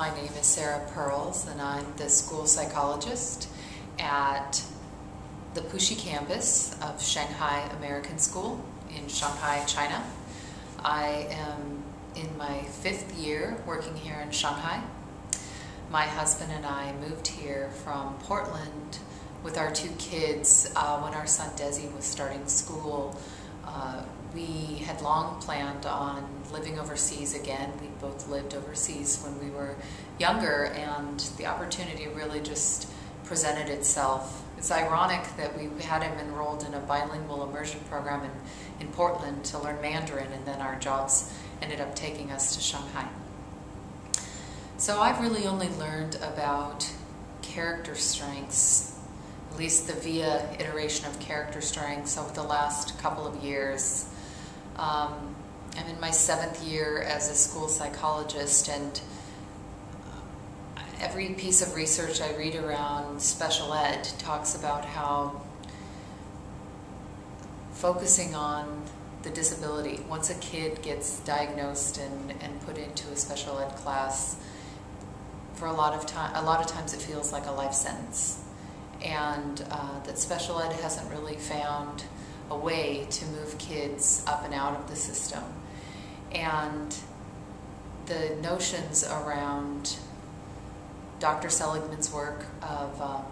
My name is Sarah Pearls, and I'm the school psychologist at the Puxi campus of Shanghai American School in Shanghai, China. I am in my fifth year working here in Shanghai. My husband and I moved here from Portland with our two kids uh, when our son Desi was starting school. Uh, we had long planned on living overseas again. We both lived overseas when we were younger, and the opportunity really just presented itself. It's ironic that we had him enrolled in a bilingual immersion program in, in Portland to learn Mandarin, and then our jobs ended up taking us to Shanghai. So I've really only learned about character strengths, at least the VIA iteration of character strengths over the last couple of years. Um, I'm in my seventh year as a school psychologist, and every piece of research I read around special ed talks about how focusing on the disability, once a kid gets diagnosed and, and put into a special ed class, for a lot of time, a lot of times it feels like a life sentence, and uh, that special ed hasn't really found a way to move kids up and out of the system. And the notions around Dr. Seligman's work of um,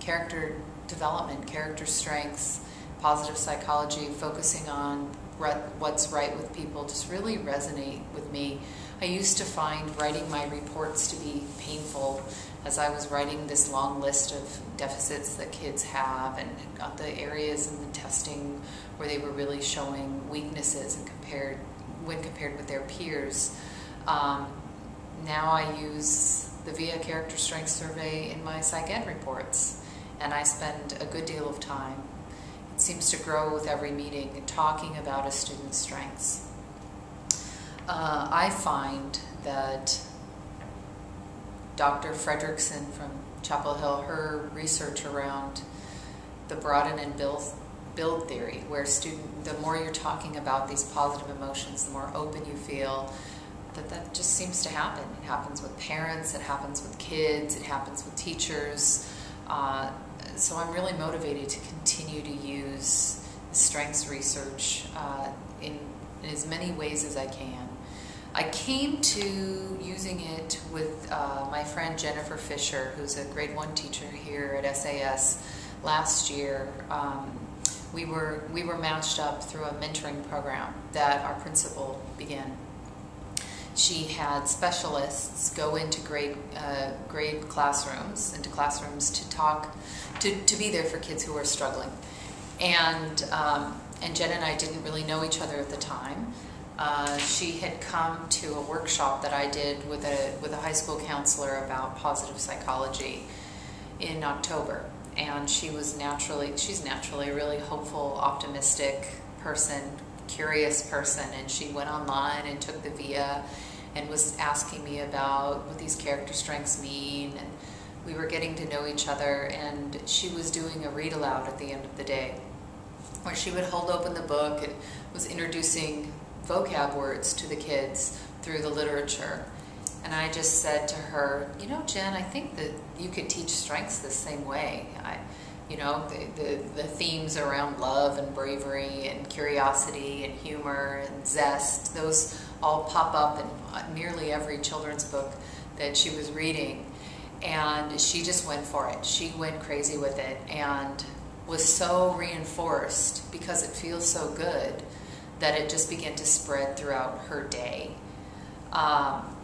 character development, character strengths, positive psychology, focusing on what's right with people just really resonate with me. I used to find writing my reports to be painful as I was writing this long list of deficits that kids have and got the areas in the testing where they were really showing weaknesses and compared when compared with their peers. Um, now I use the VIA Character Strength Survey in my psych ed reports and I spend a good deal of time It seems to grow with every meeting, talking about a student's strengths. Uh, I find that Dr. Fredrickson from Chapel Hill, her research around the broaden and build, build theory, where student, the more you're talking about these positive emotions, the more open you feel, that that just seems to happen. It happens with parents, it happens with kids, it happens with teachers. Uh, so I'm really motivated to continue to use strengths research uh, in, in, as many ways as I can. I came to using it with uh, my friend Jennifer Fisher, who's a grade one teacher here at SAS last year. Um, we were we were matched up through a mentoring program that our principal began she had specialists go into grade uh, grade classrooms, into classrooms to talk, to, to be there for kids who were struggling. And, um, and Jen and I didn't really know each other at the time. Uh, she had come to a workshop that I did with a, with a high school counselor about positive psychology in October. And she was naturally, she's naturally a really hopeful, optimistic person, curious person. And she went online and took the VIA and was asking me about what these character strengths mean and we were getting to know each other and she was doing a read aloud at the end of the day where she would hold open the book and was introducing vocab words to the kids through the literature and I just said to her, you know, Jen, I think that you could teach strengths the same way. I, you know, the, the, the, themes around love and bravery and curiosity and humor and zest, those all pop up in uh, nearly every children's book that she was reading. And she just went for it. She went crazy with it and was so reinforced because it feels so good that it just began to spread throughout her day. Um,